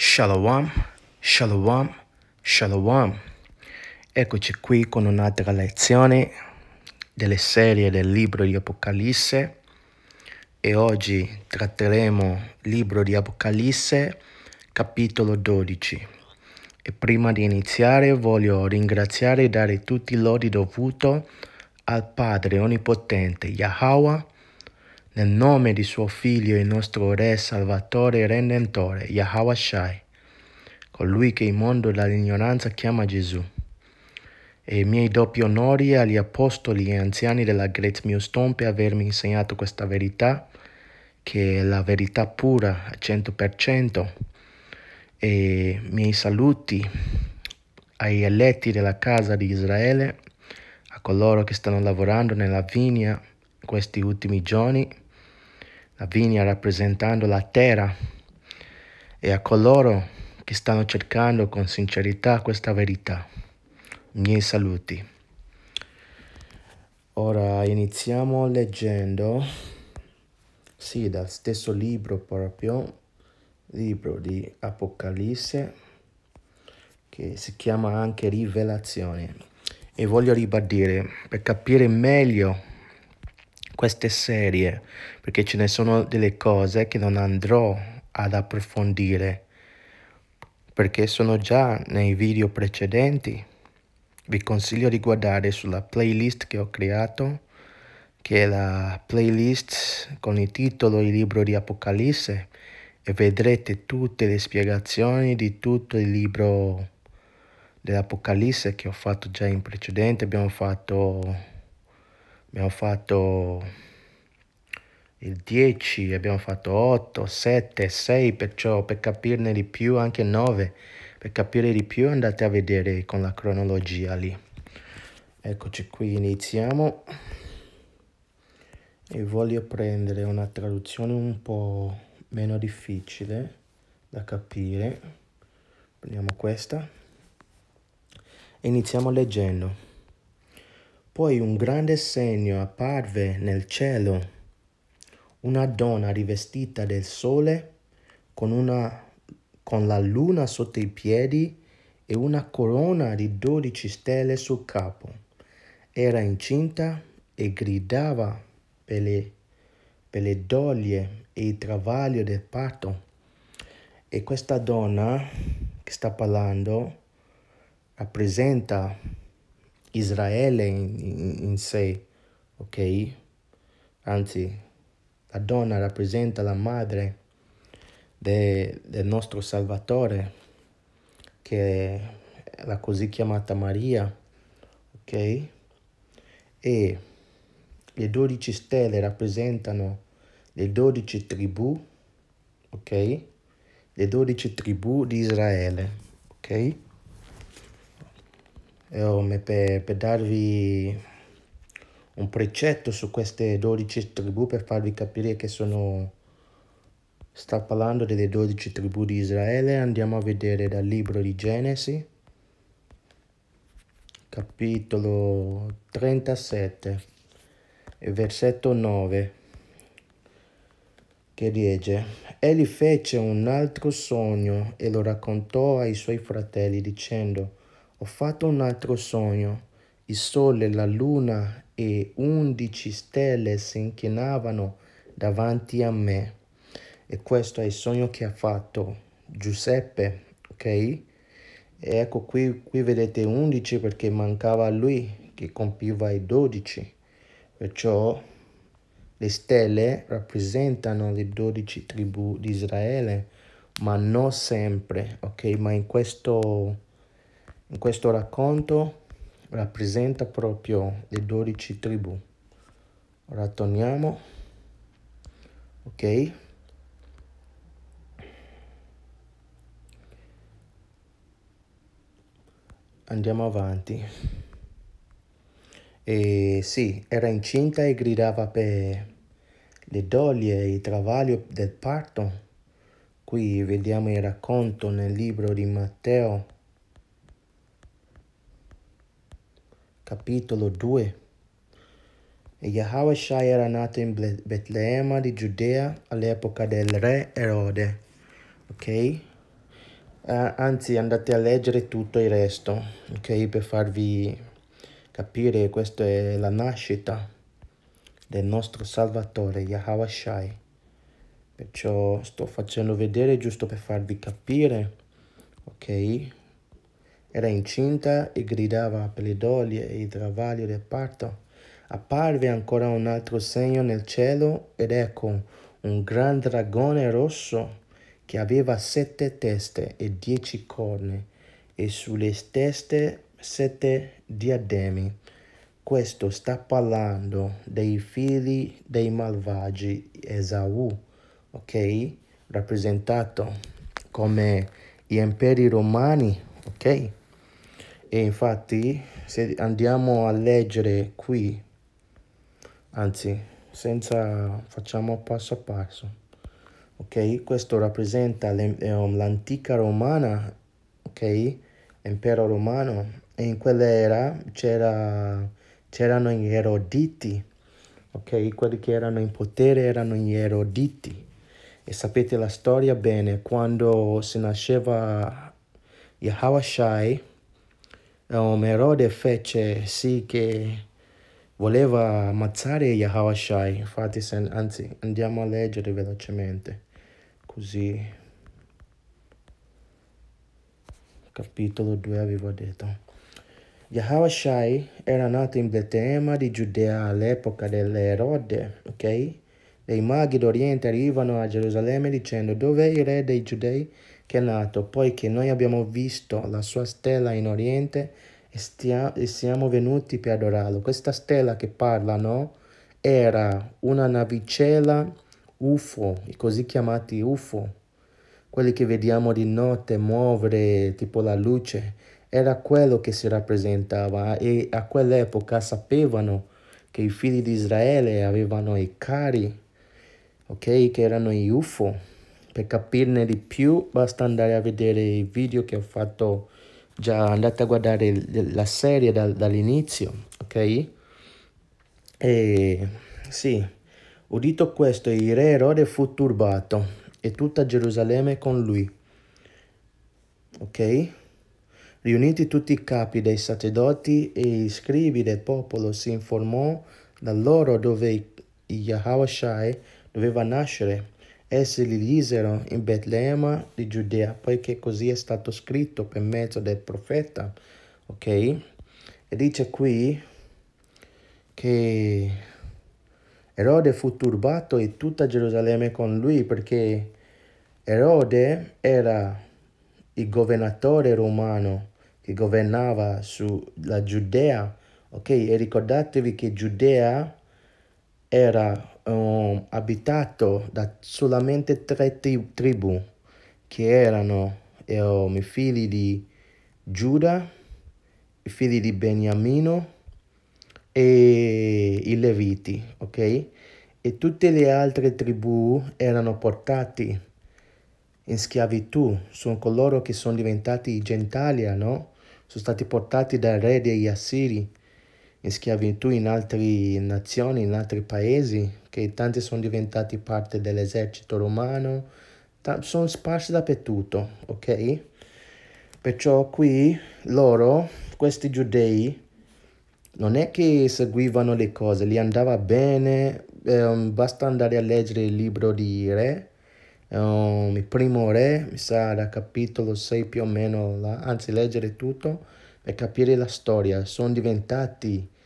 Shalom, shalom, shalom. Eccoci qui con un'altra lezione delle serie del libro di Apocalisse e oggi tratteremo il libro di Apocalisse capitolo 12. E prima di iniziare voglio ringraziare e dare tutti i lodi dovuto al Padre Onnipotente Yahweh nel nome di suo Figlio il nostro Re Salvatore e Redentore, Yahweh colui che il mondo dall'ignoranza chiama Gesù. E i miei doppi onori agli apostoli e anziani della Great Millstone per avermi insegnato questa verità, che è la verità pura al 100%. E miei saluti ai eletti della casa di Israele, a coloro che stanno lavorando nella vigna questi ultimi giorni la vigna rappresentando la terra e a coloro che stanno cercando con sincerità questa verità. Miei saluti. Ora iniziamo leggendo, sì, dal stesso libro proprio, libro di Apocalisse, che si chiama anche Rivelazione. E voglio ribadire, per capire meglio queste serie perché ce ne sono delle cose che non andrò ad approfondire perché sono già nei video precedenti. Vi consiglio di guardare sulla playlist che ho creato che è la playlist con il titolo Il libro di Apocalisse e vedrete tutte le spiegazioni di tutto il libro dell'Apocalisse che ho fatto già in precedente. Abbiamo fatto abbiamo fatto il 10, abbiamo fatto 8, 7, 6, perciò per capirne di più anche 9. Per capire di più andate a vedere con la cronologia lì. Eccoci qui, iniziamo. E voglio prendere una traduzione un po' meno difficile da capire. Prendiamo questa. Iniziamo leggendo. Poi un grande segno apparve nel cielo, una donna rivestita del sole con, una, con la luna sotto i piedi e una corona di dodici stelle sul capo. Era incinta e gridava per le, per le doglie e il travaglio del parto. E questa donna che sta parlando rappresenta Israele in, in, in sé, ok? Anzi, la donna rappresenta la madre de, del nostro Salvatore, che è la così chiamata Maria, ok? E le dodici stelle rappresentano le dodici tribù, ok? Le dodici tribù di Israele, ok? Per, per darvi un precetto su queste 12 tribù per farvi capire che sono sta parlando delle 12 tribù di Israele. Andiamo a vedere dal libro di Genesi capitolo 37 e versetto 9 che dice egli fece un altro sogno e lo raccontò ai suoi fratelli dicendo ho fatto un altro sogno. Il sole, la luna e undici stelle si inchinavano davanti a me. E questo è il sogno che ha fatto Giuseppe, ok? E ecco qui, qui vedete 11 perché mancava lui che compiva i 12. Perciò le stelle rappresentano le 12 tribù di Israele, ma non sempre, ok? Ma in questo in questo racconto rappresenta proprio le 12 tribù. Ora torniamo, ok? Andiamo avanti. E sì, era incinta e gridava per le doglie e il travaglio del parto. Qui vediamo il racconto nel libro di Matteo capitolo 2. E Yahweh Shai era nato in Betlemme di Giudea all'epoca del re Erode. Ok? Uh, anzi, andate a leggere tutto il resto, ok? Per farvi capire questa è la nascita del nostro Salvatore, Yahweh Shai. Perciò sto facendo vedere giusto per farvi capire, ok? Era incinta e gridava per le doglie e il travaglio del parto. Apparve ancora un altro segno nel cielo ed ecco un gran dragone rosso che aveva sette teste e dieci corna e sulle teste sette diademi. Questo sta parlando dei figli dei malvagi Esau ok? Rappresentato come gli imperi romani, ok? E infatti se andiamo a leggere qui, anzi senza facciamo passo a passo, ok? Questo rappresenta ehm, l'antica romana, ok? Impero romano e in quell'era c'era, c'erano gli eroditi, ok? Quelli che erano in potere erano gli eroditi e sapete la storia bene, quando si nasceva Yahweh um, Erode fece sì che voleva ammazzare Yahweh infatti se, anzi andiamo a leggere velocemente, così capitolo 2 avevo detto. Yahweh era nato in Betlemme di Giudea all'epoca dell'Erode, ok? e i maghi d'Oriente arrivano a Gerusalemme dicendo dov'è il re dei giudei che è nato, poiché noi abbiamo visto la sua stella in Oriente e, stia, e siamo venuti per adorarlo. Questa stella che parlano era una navicella UFO, i così chiamati UFO, quelli che vediamo di notte muovere tipo la luce, era quello che si rappresentava e a quell'epoca sapevano che i figli di Israele avevano i cari ok? Che erano gli UFO. Per capirne di più basta andare a vedere i video che ho fatto già, andate a guardare la serie da, dall'inizio, ok? E sì, udito questo, il re Erode fu turbato e tutta Gerusalemme con lui, ok? Riuniti tutti i capi dei sacerdoti e i scribi del popolo, si informò da loro dove Yahweh doveva nascere. Essi li disero in Betlemme di Giudea, poiché così è stato scritto per mezzo del profeta. Ok? E dice qui che Erode fu turbato e tutta Gerusalemme con lui perché Erode era il governatore romano che governava sulla Giudea. Ok? E ricordatevi che Giudea era um, abitato da solamente tre tribù che erano um, i figli di Giuda, i figli di Beniamino e i Leviti, ok? E tutte le altre tribù erano portati in schiavitù, sono coloro che sono diventati gentalia, no? Sono stati portati dal re degli Assiri in schiavitù in altre nazioni, in altri paesi, che tanti sono diventati parte dell'esercito romano, sono sparsi dappertutto, ok? Perciò qui loro, questi giudei, non è che seguivano le cose, gli andava bene, um, basta andare a leggere il libro di Re, um, il primo Re, mi sa da capitolo 6 più o meno, là, anzi leggere tutto per capire la storia, sono diventati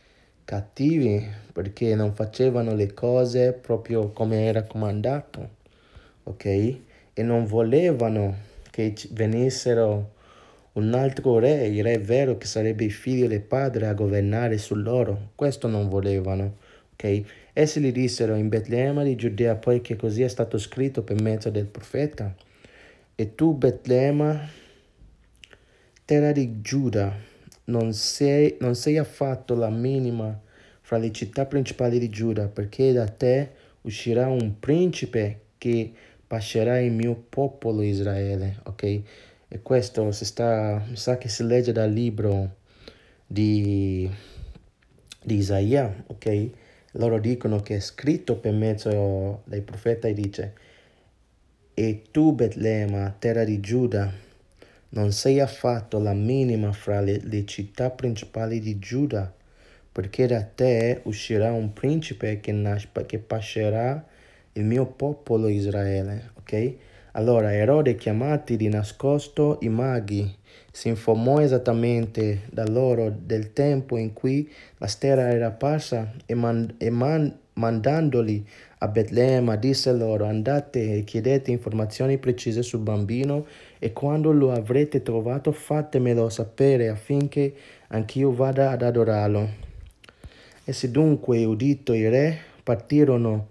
cattivi perché non facevano le cose proprio come era comandato, ok? E non volevano che venissero un altro re, il re vero che sarebbe il figlio del padre a governare su loro. Questo non volevano, ok? Essi gli dissero in Betlemme di Giudea, poiché così è stato scritto per mezzo del profeta. E tu, Betlemme, terra di Giuda, non sei, non sei affatto la minima fra le città principali di Giuda, perché da te uscirà un principe che pascerà il mio popolo Israele, ok? E questo si sta, mi sa che si legge dal libro di, di Isaia, ok? Loro dicono che è scritto per mezzo dei profeti dice e tu Betlemme, terra di Giuda, non sei affatto la minima fra le, le città principali di Giuda, perché da te uscirà un principe che, nas- che pascerà il mio popolo Israele. Ok? Allora Erode chiamati di nascosto i maghi, si informò esattamente da loro del tempo in cui la stella era apparsa e, man- e man- mandandoli a Betlemme disse loro andate e chiedete informazioni precise sul bambino e quando lo avrete trovato fatemelo sapere affinché anch'io vada ad adorarlo. Essi dunque, udito i re, partirono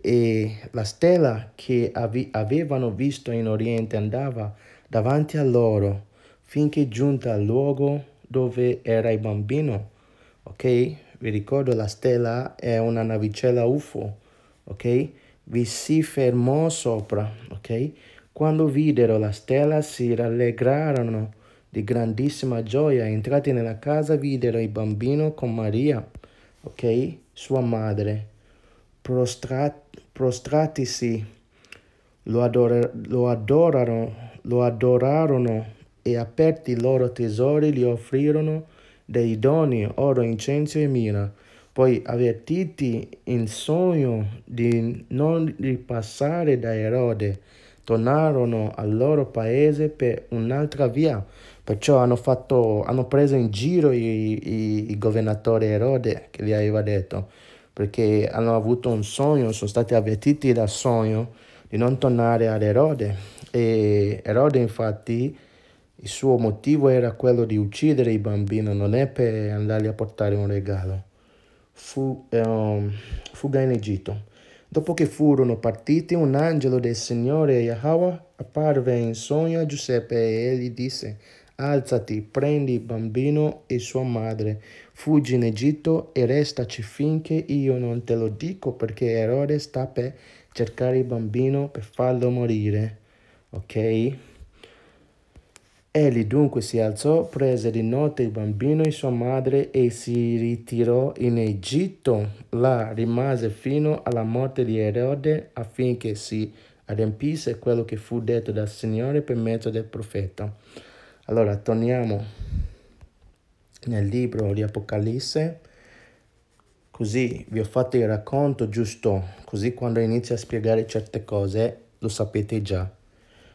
e la stella che avevano visto in oriente andava davanti a loro finché giunta al luogo dove era il bambino. Ok? Vi ricordo la stella è una navicella UFO. Ok? Vi si fermò sopra. Ok? Quando videro la stella si rallegrarono di grandissima gioia. Entrati nella casa videro il bambino con Maria. Ok? Sua madre prostrat, prostratisi, lo, ador, lo, adorarono, lo adorarono e aperti i loro tesori gli offrirono dei doni, oro, incenso e mira. Poi avvertiti in sogno di non ripassare da Erode, tornarono al loro paese per un'altra via. Perciò hanno, fatto, hanno preso in giro il governatore Erode che gli aveva detto perché hanno avuto un sogno, sono stati avvertiti dal sogno di non tornare ad Erode. E Erode infatti il suo motivo era quello di uccidere i bambini, non è per andargli a portare un regalo. Fu, um, fuga in Egitto. Dopo che furono partiti, un angelo del Signore Yahweh apparve in sogno a Giuseppe e egli disse, alzati, prendi il bambino e sua madre, fuggi in Egitto e restaci finché io non te lo dico perché Erode sta per cercare il bambino per farlo morire. Ok? Egli dunque si alzò, prese di notte il bambino e sua madre e si ritirò in Egitto. Là rimase fino alla morte di Erode affinché si adempisse quello che fu detto dal Signore per mezzo del profeta. Allora, torniamo nel libro di Apocalisse, così vi ho fatto il racconto giusto, così quando inizio a spiegare certe cose lo sapete già.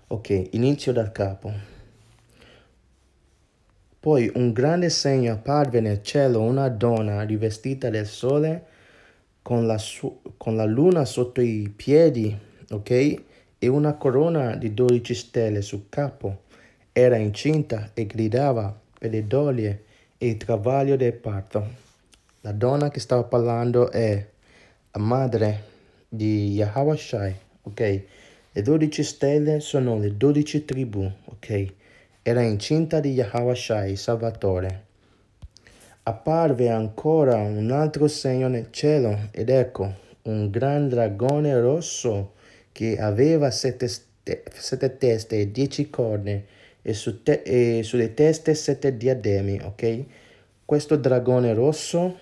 Ok, inizio dal capo. Poi un grande segno apparve nel cielo, una donna rivestita del sole con la, con la luna sotto i piedi, ok? E una corona di dodici stelle sul capo era incinta e gridava per le doglie e il travaglio del parto. La donna che stava parlando è la madre di Yahweh Shai, ok? Le dodici stelle sono le dodici tribù, ok? Era incinta di Yahweh Shai, Salvatore. Apparve ancora un altro segno nel cielo ed ecco un gran dragone rosso che aveva sette, sette teste e dieci corna e, su te- e sulle teste sette diademi, ok? Questo dragone rosso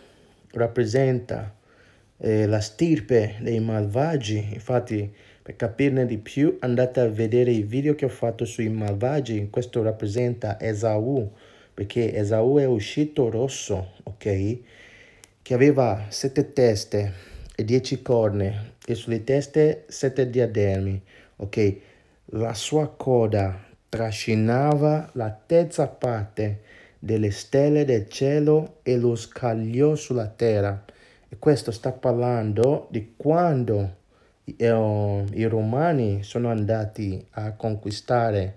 rappresenta eh, la stirpe dei malvagi, infatti per capirne di più andate a vedere i video che ho fatto sui malvagi, questo rappresenta Esau, perché Esau è uscito rosso, ok? Che aveva sette teste e dieci corna e sulle teste sette diademi, ok? La sua coda trascinava la terza parte delle stelle del cielo e lo scagliò sulla terra. E questo sta parlando di quando i romani sono andati a conquistare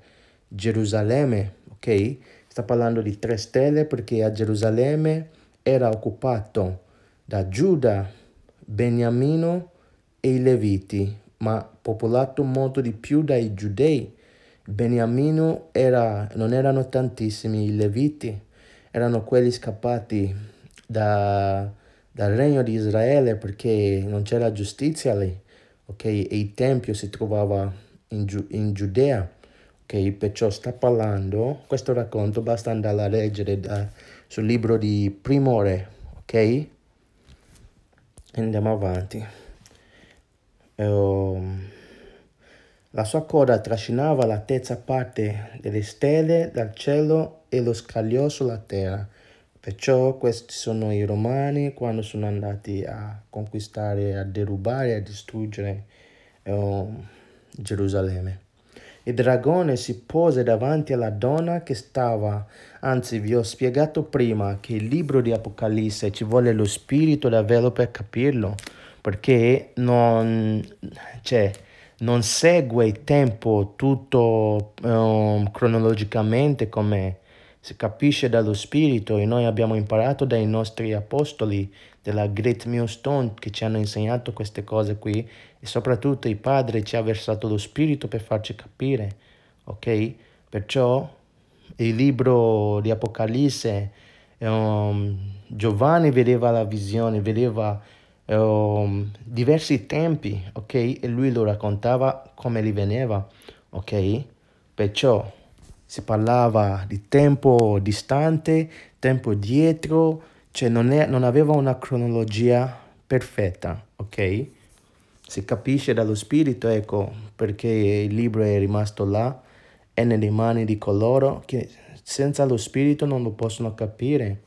Gerusalemme, ok? Sta parlando di tre stelle perché a Gerusalemme era occupato da Giuda, Beniamino e i Leviti, ma popolato molto di più dai giudei Beniamino era, non erano tantissimi i Leviti, erano quelli scappati da, dal regno di Israele perché non c'era giustizia lì, ok? E il Tempio si trovava in, in Giudea, ok? Perciò sta parlando, questo racconto basta andare a leggere da, sul libro di Primore, ok? Andiamo avanti. Um, La sua coda trascinava la terza parte delle stelle dal cielo e lo scagliò sulla terra. Perciò questi sono i romani quando sono andati a conquistare, a derubare, a distruggere eh, Gerusalemme. Il dragone si pose davanti alla donna che stava, anzi vi ho spiegato prima che il libro di Apocalisse ci vuole lo spirito davvero per capirlo, perché non, cioè, non segue il tempo tutto um, cronologicamente come si capisce dallo spirito e noi abbiamo imparato dai nostri apostoli della Great Millstone che ci hanno insegnato queste cose qui e soprattutto il Padre ci ha versato lo Spirito per farci capire, ok? Perciò il libro di Apocalisse, um, Giovanni vedeva la visione, vedeva um, diversi tempi, ok? E lui lo raccontava come li veniva, ok? Perciò si parlava di tempo distante, tempo dietro, cioè non, è, non aveva una cronologia perfetta, ok? si capisce dallo spirito, ecco, perché il libro è rimasto là, è nelle mani di coloro che senza lo spirito non lo possono capire.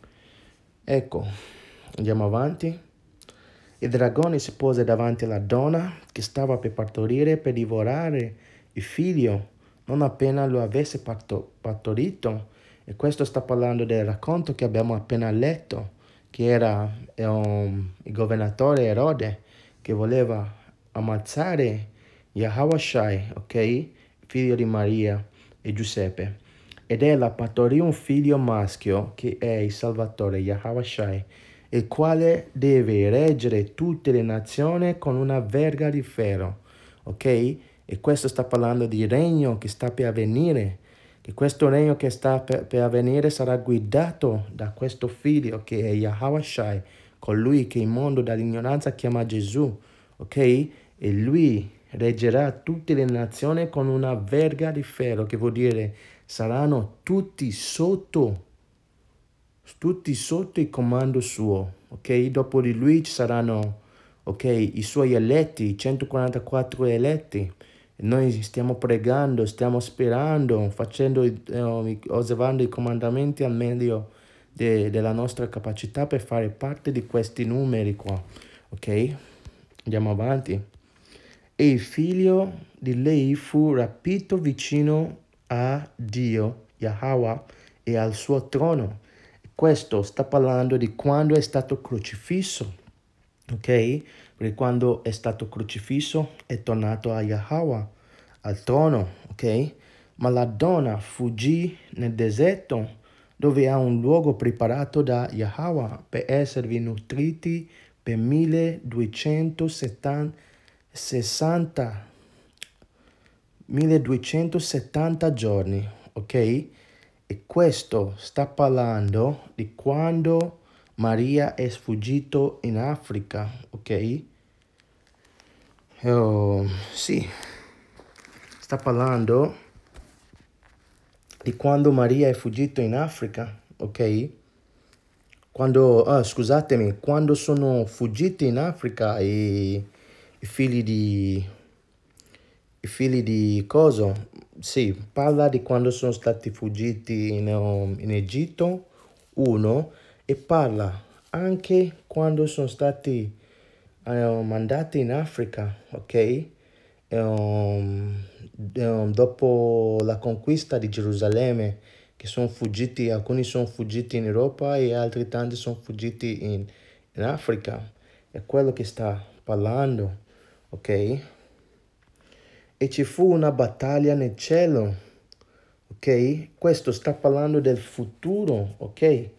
Ecco, andiamo avanti. Il dragone si pose davanti alla donna che stava per partorire per divorare il figlio non appena lo avesse partorito. E questo sta parlando del racconto che abbiamo appena letto, che era um, il governatore Erode che voleva ammazzare Yahweh ok? Figlio di Maria e Giuseppe. Ed ella partorì un figlio maschio che è il Salvatore Yahweh il quale deve reggere tutte le nazioni con una verga di ferro. Ok? E questo sta parlando di regno che sta per avvenire. Che questo regno che sta per, per avvenire sarà guidato da questo figlio che è Yahweh colui che il mondo dall'ignoranza chiama Gesù. Ok? e lui reggerà tutte le nazioni con una verga di ferro, che vuol dire saranno tutti sotto, tutti sotto il comando suo, ok? Dopo di lui ci saranno, ok, i suoi eletti, 144 eletti. Noi stiamo pregando, stiamo sperando, facendo, eh, osservando i comandamenti al meglio de, della nostra capacità per fare parte di questi numeri qua, ok? Andiamo avanti e il figlio di lei fu rapito vicino a Dio, Yahweh, e al suo trono. Questo sta parlando di quando è stato crocifisso, ok? Perché quando è stato crocifisso è tornato a Yahweh, al trono, ok? Ma la donna fuggì nel deserto dove ha un luogo preparato da Yahweh per esservi nutriti per 1270 60 1270 giorni, ok? E questo sta parlando di quando Maria è sfuggito in Africa, ok? Oh, sì, sta parlando di quando Maria è fuggito in Africa, ok? Quando, ah, scusatemi, quando sono fuggiti in Africa e i figli di... I figli di Coso, sì, parla di quando sono stati fuggiti in, in Egitto, uno, e parla anche quando sono stati uh, mandati in Africa, ok? Um, um, dopo la conquista di Gerusalemme, che sono fuggiti, alcuni sono fuggiti in Europa e altri tanti sono fuggiti in, in Africa. È quello che sta parlando ok? E ci fu una battaglia nel cielo, ok? Questo sta parlando del futuro, ok?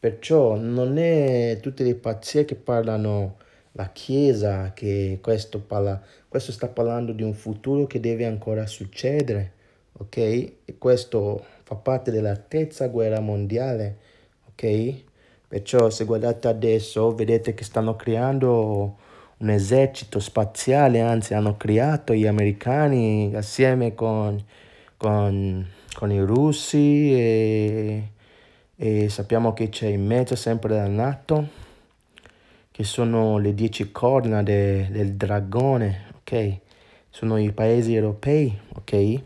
Perciò non è tutte le pazzie che parlano la Chiesa, che questo, parla, questo sta parlando di un futuro che deve ancora succedere, ok? E questo fa parte della terza guerra mondiale, ok? Perciò se guardate adesso vedete che stanno creando un esercito spaziale, anzi hanno creato gli americani assieme con, con, con i russi e, e, sappiamo che c'è in mezzo sempre la NATO, che sono le dieci corna de, del dragone, ok? sono i paesi europei, ok?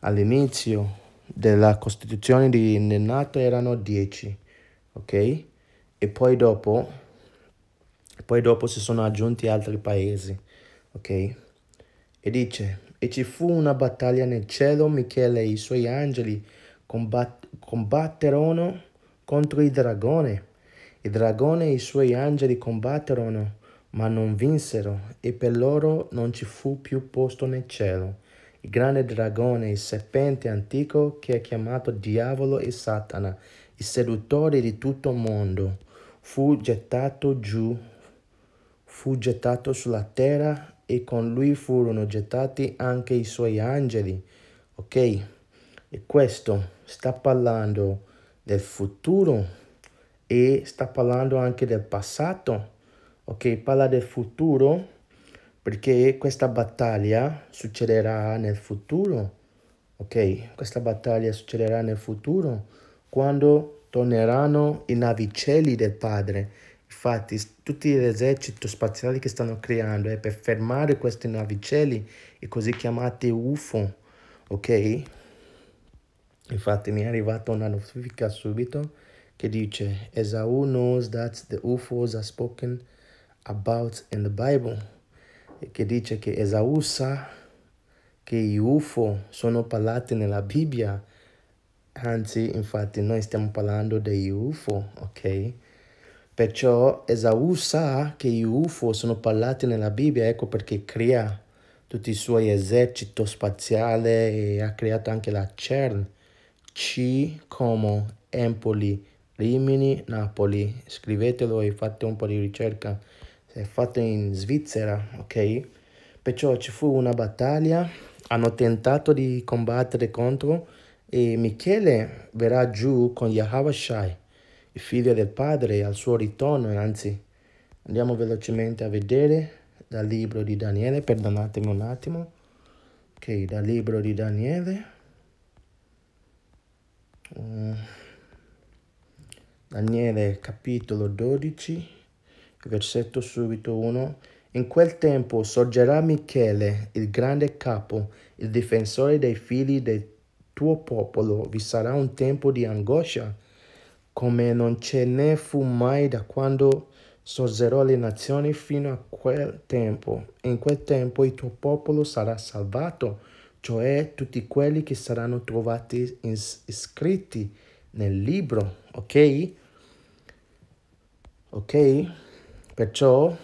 All'inizio della Costituzione di NATO erano 10, ok? E poi dopo, poi dopo si sono aggiunti altri paesi, ok? E dice, e ci fu una battaglia nel cielo, Michele e i suoi angeli combat combatterono contro il dragone. Il dragone e i suoi angeli combatterono, ma non vinsero, e per loro non ci fu più posto nel cielo. Il grande dragone, il serpente antico che è chiamato Diavolo e Satana, il seduttore di tutto il mondo, fu gettato giù, fu gettato sulla terra e con lui furono gettati anche i suoi angeli. Ok? E questo sta parlando del futuro e sta parlando anche del passato. Ok? Parla del futuro perché questa battaglia succederà nel futuro. Ok? Questa battaglia succederà nel futuro quando torneranno i navicelli del Padre Infatti tutti gli eserciti spaziali che stanno creando è per fermare questi navicelli, i così chiamati UFO, ok? Infatti mi è arrivata una notifica subito che dice Esau knows that the UFOs are spoken about in the Bible? E che dice che Esau sa che i UFO sono parlati nella Bibbia? Anzi infatti noi stiamo parlando dei UFO ok? Perciò Esau sa che gli UFO sono parlati nella Bibbia, ecco perché crea tutti i suoi eserciti spaziali e ha creato anche la CERN, C come Empoli, Rimini, Napoli. Scrivetelo e fate un po' di ricerca. È fatto in Svizzera, ok? Perciò ci fu una battaglia, hanno tentato di combattere contro e Michele verrà giù con Yahweh Shai il figlio del padre al suo ritorno, anzi andiamo velocemente a vedere dal libro di Daniele, perdonatemi un attimo, ok, dal libro di Daniele, Daniele capitolo 12, versetto subito 1, in quel tempo sorgerà Michele, il grande capo, il difensore dei figli del tuo popolo, vi sarà un tempo di angoscia, come non ce ne fu mai da quando sorsero le nazioni fino a quel tempo. In quel tempo il tuo popolo sarà salvato, cioè tutti quelli che saranno trovati iscritti nel libro, ok? Ok? Perciò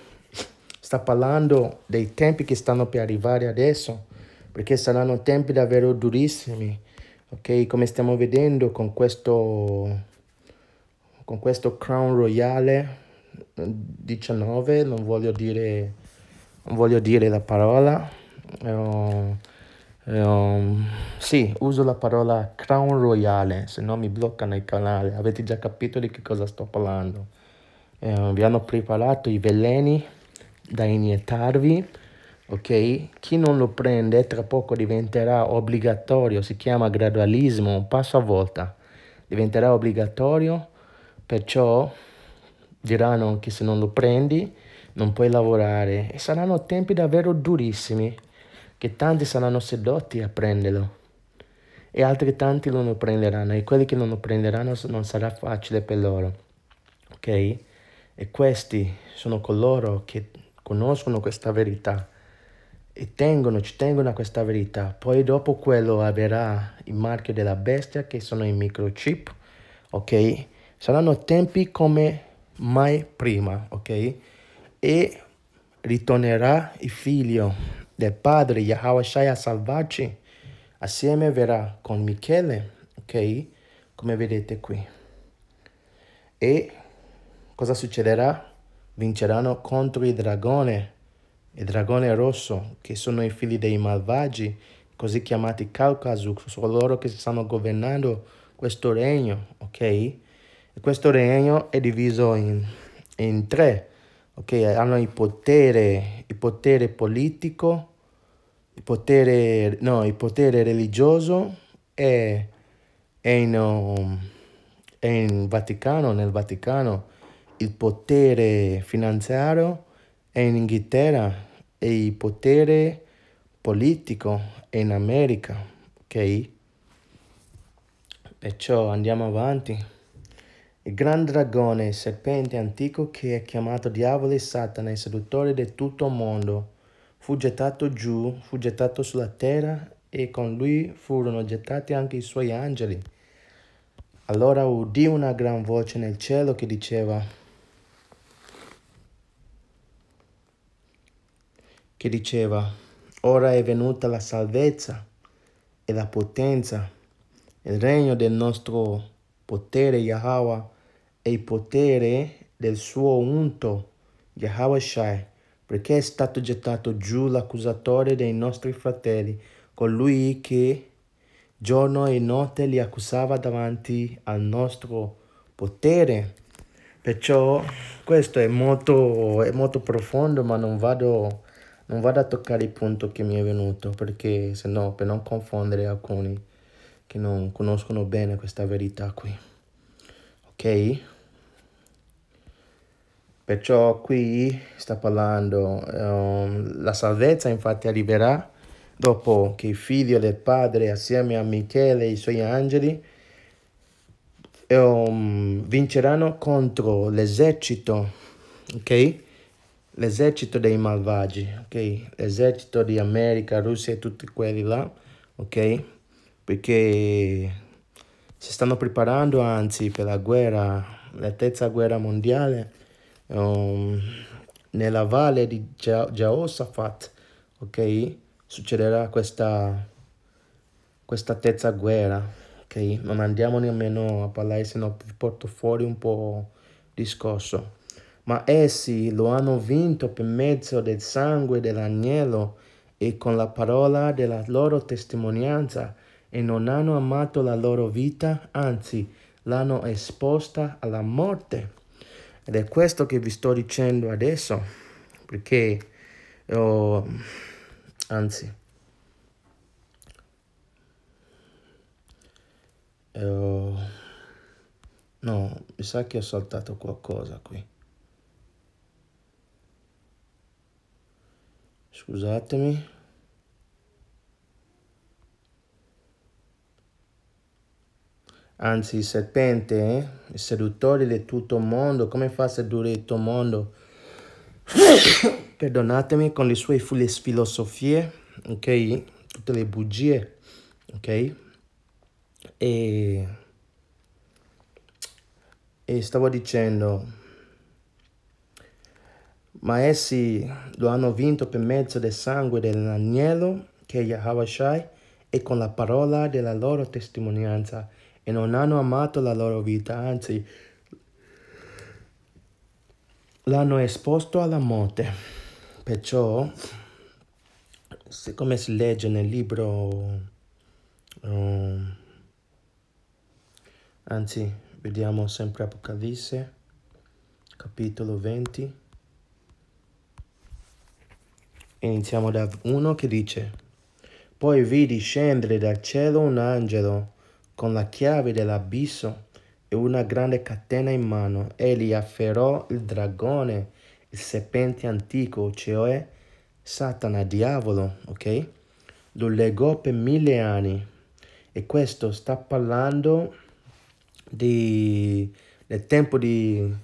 sta parlando dei tempi che stanno per arrivare adesso, perché saranno tempi davvero durissimi, ok? Come stiamo vedendo con questo con questo Crown Royale 19, non voglio dire, non voglio dire la parola, um, um, sì, uso la parola Crown Royale, se no mi bloccano il canale, avete già capito di che cosa sto parlando. Eh, vi hanno preparato i veleni da iniettarvi, ok? Chi non lo prende tra poco diventerà obbligatorio, si chiama gradualismo, un passo a volta, diventerà obbligatorio Perciò diranno che se non lo prendi non puoi lavorare. E saranno tempi davvero durissimi che tanti saranno sedotti a prenderlo e altri tanti non lo prenderanno e quelli che non lo prenderanno non sarà facile per loro. Ok? E questi sono coloro che conoscono questa verità e tengono, ci tengono a questa verità. Poi dopo quello avverrà il marchio della bestia che sono i microchip, ok? Saranno tempi come mai prima, ok? E ritornerà il figlio del padre Yahweh Shai a salvarci. Assieme verrà con Michele, ok? Come vedete qui. E cosa succederà? Vinceranno contro il dragone, il dragone rosso, che sono i figli dei malvagi, così chiamati Caucasus, sono loro che stanno governando questo regno, ok? questo regno è diviso in, in tre, ok? Hanno il potere, il potere politico, il potere, no, il potere religioso e, e in, um, in Vaticano, nel Vaticano, il potere finanziario e in Inghilterra e il potere politico in America, ok? Perciò andiamo avanti. Il gran dragone, il serpente antico che è chiamato diavolo e Satana, il seduttore di tutto il mondo, fu gettato giù, fu gettato sulla terra e con lui furono gettati anche i suoi angeli. Allora udì una gran voce nel cielo che diceva, che diceva, ora è venuta la salvezza e la potenza, il regno del nostro potere Yahweh e il potere del suo unto, Yahweh Shai, perché è stato gettato giù l'accusatore dei nostri fratelli, colui che giorno e notte li accusava davanti al nostro potere. Perciò questo è molto, è molto profondo, ma non vado, non vado a toccare il punto che mi è venuto, perché se no, per non confondere alcuni che non conoscono bene questa verità qui. Ok? Perciò qui sta parlando, um, la salvezza infatti arriverà dopo che il figlio del padre assieme a Michele e i suoi angeli um, vinceranno contro l'esercito, ok? L'esercito dei malvagi, ok? L'esercito di America, Russia e tutti quelli là, ok? Perché si stanno preparando anzi per la guerra, la terza guerra mondiale um, nella valle di Jehoshaphat, ok? Succederà questa, questa terza guerra, ok? Non andiamo nemmeno a parlare, se no porto fuori un po' discorso. Ma essi lo hanno vinto per mezzo del sangue dell'agnello e con la parola della loro testimonianza e non hanno amato la loro vita, anzi l'hanno esposta alla morte. Ed è questo che vi sto dicendo adesso, perché, oh, anzi, oh, no, mi sa che ho saltato qualcosa qui. Scusatemi. Anzi, il serpente, eh? il seduttore di tutto il mondo, come fa a sedurre tutto il mondo? Perdonatemi con le sue filosofie, ok? Tutte le bugie, ok? E, e stavo dicendo, ma essi lo hanno vinto per mezzo del sangue dell'agnello, che è Yahweh Shai, e con la parola della loro testimonianza e non hanno amato la loro vita, anzi l'hanno esposto alla morte. Perciò, come si legge nel libro, um, anzi, vediamo sempre Apocalisse, capitolo 20. Iniziamo da uno che dice, poi vidi scendere dal cielo un angelo con la chiave dell'abisso e una grande catena in mano. Egli afferrò il dragone, il serpente antico, cioè Satana, diavolo, ok? Lo legò per mille anni. E questo sta parlando di, del tempo di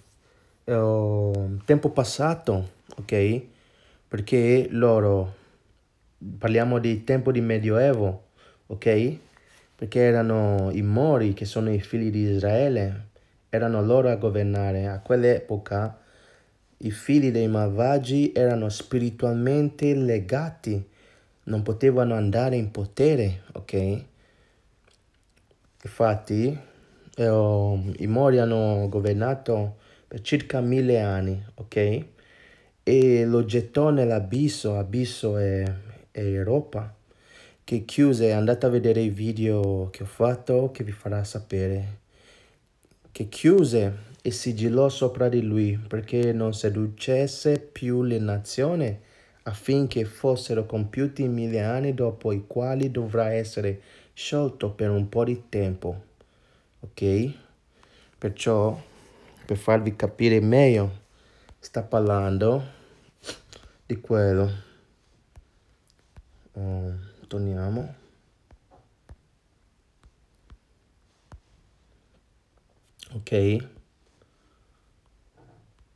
uh, tempo passato, ok? Perché loro parliamo di tempo di medioevo, ok? Perché erano i Mori, che sono i figli di Israele, erano loro a governare. A quell'epoca i figli dei malvagi erano spiritualmente legati, non potevano andare in potere, ok? Infatti eh, i Mori hanno governato per circa mille anni, ok? E lo gettò nell'abisso, abisso è, è Europa che chiuse, andate a vedere i video che ho fatto che vi farà sapere, che chiuse e sigillò sopra di lui perché non seducesse più le nazioni affinché fossero compiuti mille anni dopo i quali dovrà essere sciolto per un po' di tempo. Ok? Perciò, per farvi capire meglio, sta parlando di quello. Oh, torniamo. Ok?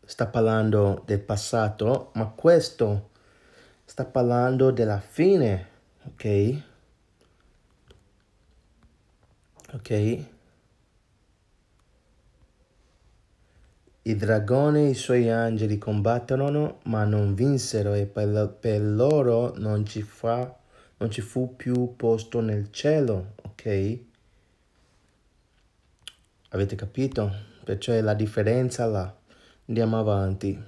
Sta parlando del passato, ma questo sta parlando della fine, ok? Ok? I dragoni e i suoi angeli combatterono, ma non vinsero e per, per loro non ci, fa, non ci fu più posto nel cielo, ok? Avete capito? Perciò è la differenza là. Andiamo avanti.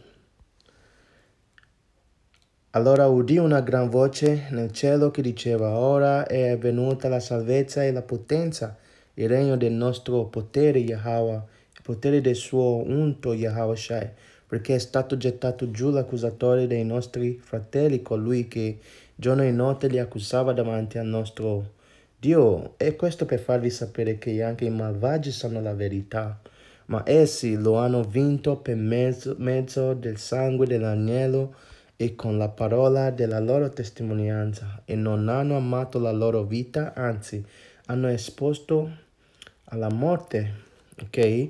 Allora udì una gran voce nel cielo che diceva, ora è venuta la salvezza e la potenza, il regno del nostro potere, Yahweh, potere del suo unto Yahushai, perché è stato gettato giù l'accusatore dei nostri fratelli, colui che giorno e notte li accusava davanti al nostro Dio. E questo per farvi sapere che anche i malvagi sanno la verità, ma essi lo hanno vinto per mezzo, mezzo del sangue dell'agnello e con la parola della loro testimonianza, e non hanno amato la loro vita, anzi hanno esposto alla morte. Ok?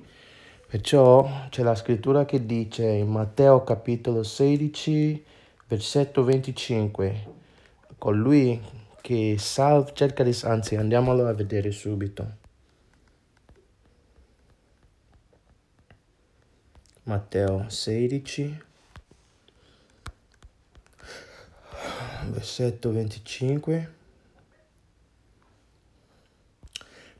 Perciò c'è la scrittura che dice in Matteo capitolo 16, versetto 25, colui che salva, cerca di, anzi andiamolo a vedere subito. Matteo 16, versetto 25.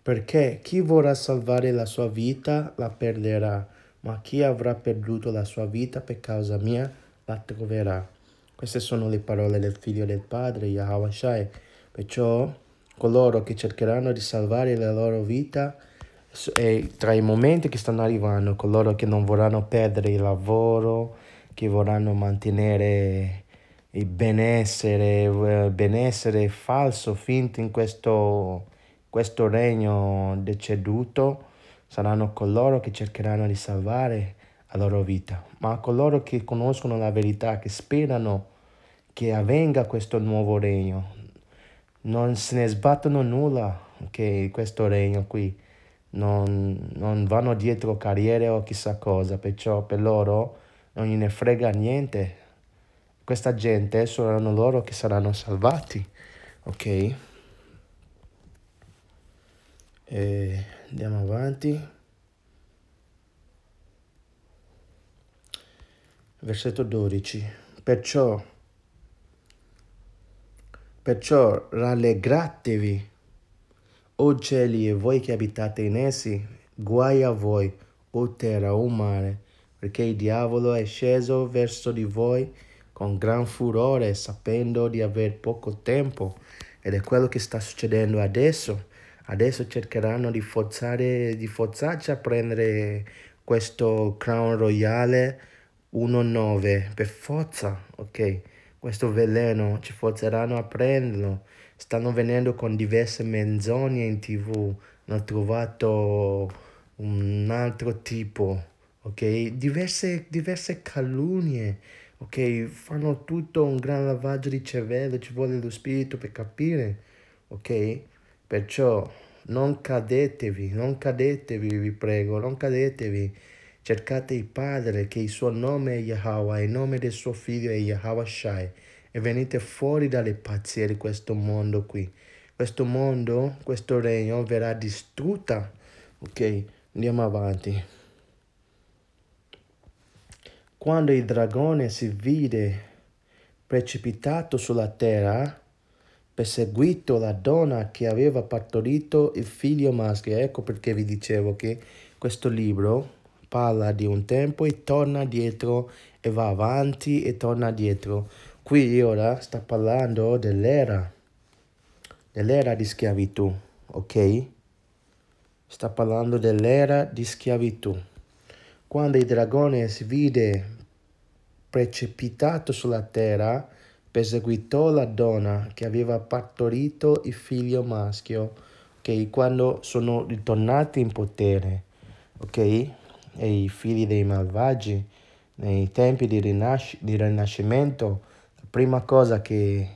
Perché chi vorrà salvare la sua vita la perderà, ma chi avrà perduto la sua vita per causa mia la troverà. Queste sono le parole del figlio del padre, Yahweh Shai. Perciò coloro che cercheranno di salvare la loro vita e tra i momenti che stanno arrivando, coloro che non vorranno perdere il lavoro, che vorranno mantenere il benessere, eh, benessere falso, finto in questo questo regno deceduto saranno coloro che cercheranno di salvare la loro vita, ma coloro che conoscono la verità, che sperano che avvenga questo nuovo regno, non se ne sbattono nulla che questo regno qui, non, non vanno dietro carriere o chissà cosa, perciò per loro non gliene frega niente. Questa gente saranno loro che saranno salvati, ok? E andiamo avanti. Versetto 12. Perciò, perciò rallegratevi, o cieli e voi che abitate in essi, guai a voi, o terra o mare, perché il diavolo è sceso verso di voi con gran furore, sapendo di aver poco tempo. Ed è quello che sta succedendo adesso adesso cercheranno di forzare, di forzarci a prendere questo Crown Royale 1.9 per forza, ok? Questo veleno ci forzeranno a prenderlo. Stanno venendo con diverse menzogne in tv. Hanno trovato un altro tipo, ok? Diverse, diverse calunnie, ok? Fanno tutto un gran lavaggio di cervello, ci vuole lo spirito per capire, ok? Perciò non cadetevi, non cadetevi, vi prego, non cadetevi. Cercate il Padre, che il suo nome è Yahweh, il nome del suo figlio è Yahweh Shai, e venite fuori dalle pazzie di questo mondo qui. Questo mondo, questo regno verrà distrutta. Ok, andiamo avanti. Quando il dragone si vide precipitato sulla terra, perseguito la donna che aveva partorito il figlio maschio. Ecco perché vi dicevo che questo libro parla di un tempo e torna dietro e va avanti e torna dietro. Qui ora sta parlando dell'era, dell'era di schiavitù, ok? Sta parlando dell'era di schiavitù. Quando il dragone si vide precipitato sulla terra, perseguitò la donna che aveva partorito il figlio maschio, ok? Quando sono ritornati in potere, ok? E i figli dei malvagi, nei tempi di, rinasc di rinascimento, la prima cosa che,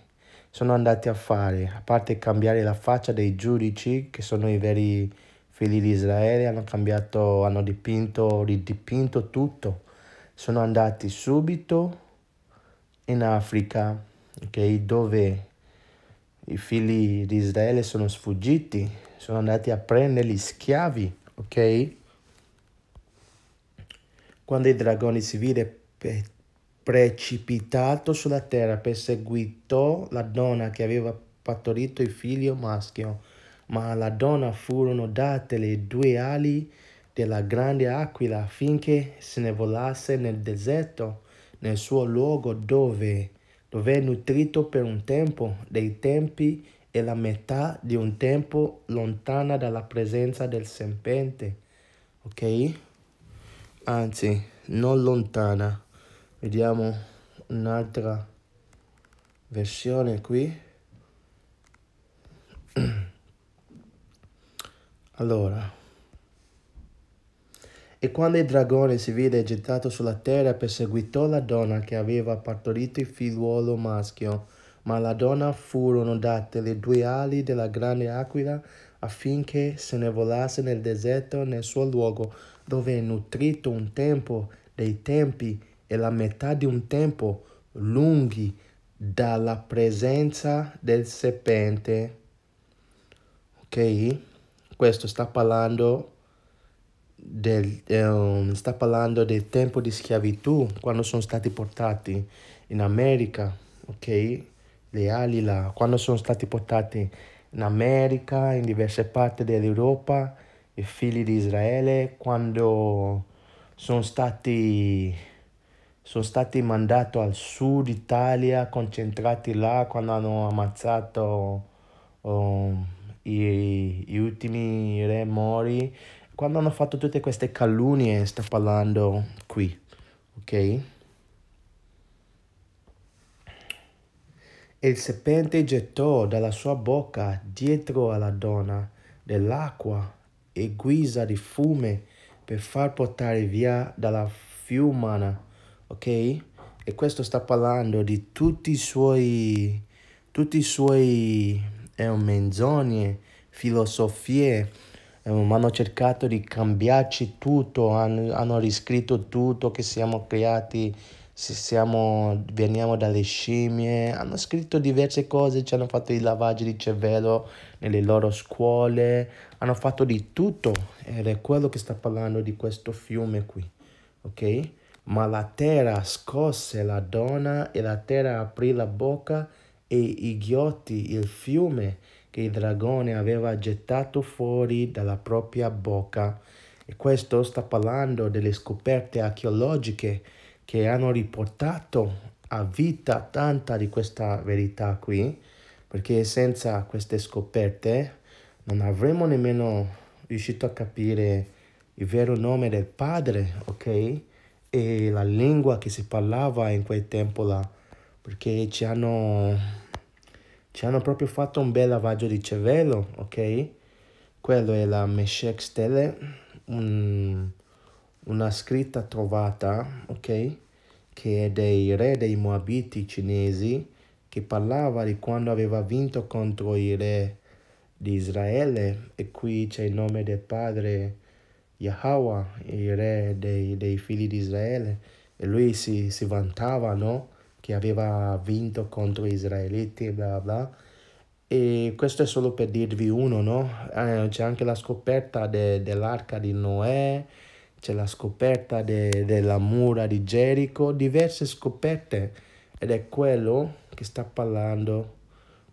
sono andati a fare? A parte cambiare la faccia dei giudici, che sono i veri figli di Israele, hanno cambiato, hanno dipinto, ridipinto tutto. Sono andati subito in Africa, okay, dove i figli di Israele sono sfuggiti, sono andati a prendere gli schiavi, ok? Quando il dragone si vide precipitato sulla terra, perseguitò la donna che aveva partorito il figlio maschio, ma alla donna furono date le due ali della grande aquila affinché se ne volasse nel deserto, nel suo luogo dove, dove è nutrito per un tempo, dei tempi e la metà di un tempo lontana dalla presenza del serpente. Ok? Anzi, non lontana. Vediamo un'altra versione qui. allora. E quando il dragone si vide gettato sulla terra, perseguitò la donna che aveva partorito il figliuolo maschio. Ma alla donna furono date le due ali della grande aquila affinché se ne volasse nel deserto nel suo luogo, dove è nutrito un tempo dei tempi e la metà di un tempo lunghi dalla presenza del serpente. Ok? Questo sta parlando del, um, sta parlando del tempo di schiavitù, quando sono stati portati in America, ok? Le ali là, quando sono stati portati in America, in diverse parti dell'Europa, i figli di Israele, quando sono stati sono stati mandati al sud Italia, concentrati là quando hanno ammazzato um, i, gli ultimi re mori. Quando hanno fatto tutte queste calunnie, sta parlando qui, ok? E il serpente gettò dalla sua bocca dietro alla donna dell'acqua e guisa di fume per far portare via dalla fiumana ok? E questo sta parlando di tutti i suoi, tutti i suoi eh, menzogne, filosofie, eh, hanno cercato di cambiarci tutto, hanno, hanno riscritto tutto, che siamo creati, siamo, veniamo dalle scimmie, hanno scritto diverse cose, ci hanno fatto i lavaggi di cervello nelle loro scuole, hanno fatto di tutto ed è quello che sta parlando di questo fiume qui, ok? Ma la terra scosse la donna e la terra aprì la bocca e i ghiotti il fiume che il dragone aveva gettato fuori dalla propria bocca. E questo sta parlando delle scoperte archeologiche che hanno riportato a vita tanta di questa verità qui, perché senza queste scoperte non avremmo nemmeno riuscito a capire il vero nome del Padre, ok? e la lingua che si parlava in quel tempo là, perché ci hanno, ci hanno proprio fatto un bel lavaggio di cervello, ok? Quello è la Meshech Stele, un, una scritta trovata, ok? Che è dei re dei Moabiti cinesi, che parlava di quando aveva vinto contro i re di Israele, e qui c'è il nome del padre Yahweh, il re dei, dei figli di Israele, e lui si, si vantava, no? Che aveva vinto contro gli israeliti, bla bla. E questo è solo per dirvi uno, no? Eh, c'è anche la scoperta de, dell'arca di Noè, c'è la scoperta de, della mura di Gerico, diverse scoperte. Ed è quello che sta parlando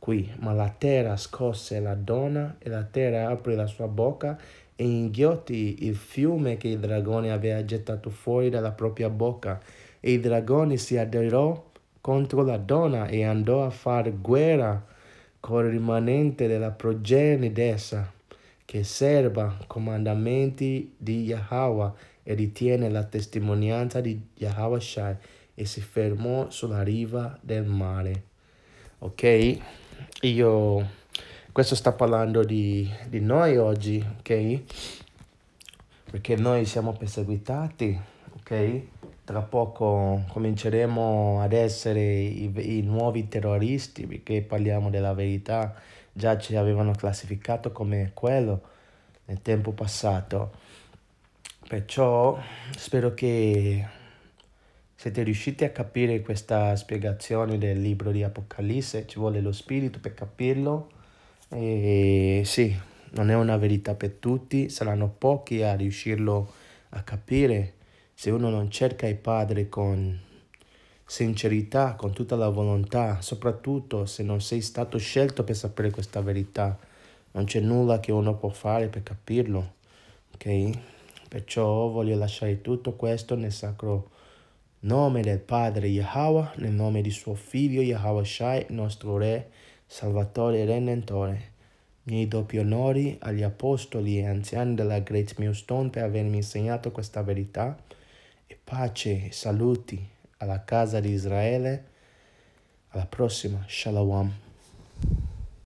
qui. Ma la terra scosse la donna e la terra aprì la sua bocca e inghiottì il fiume che il dragone aveva gettato fuori dalla propria bocca. E il dragone si aderò contro la donna e andò a far guerra col rimanente della progenie d'essa, che serba comandamenti di Yahweh e ritiene la testimonianza di Yahweh Shai e si fermò sulla riva del mare. Ok? Io questo sta parlando di, di noi oggi, ok? Perché noi siamo perseguitati, ok? tra poco cominceremo ad essere i, i, nuovi terroristi perché parliamo della verità, già ci avevano classificato come quello nel tempo passato. Perciò spero che siete riusciti a capire questa spiegazione del libro di Apocalisse, ci vuole lo spirito per capirlo? E sì, non è una verità per tutti, saranno pochi a riuscirlo a capire. Se uno non cerca il Padre con sincerità, con tutta la volontà, soprattutto se non sei stato scelto per sapere questa verità, non c'è nulla che uno può fare per capirlo, ok? Perciò voglio lasciare tutto questo nel sacro nome del Padre Yahweh, nel nome di suo Figlio Yahweh Shai, nostro Re, Salvatore e Redentore. Miei doppi onori agli apostoli e anziani della Great Millstone per avermi insegnato questa verità e pace e saluti alla casa di Israele. Alla prossima, Shalom.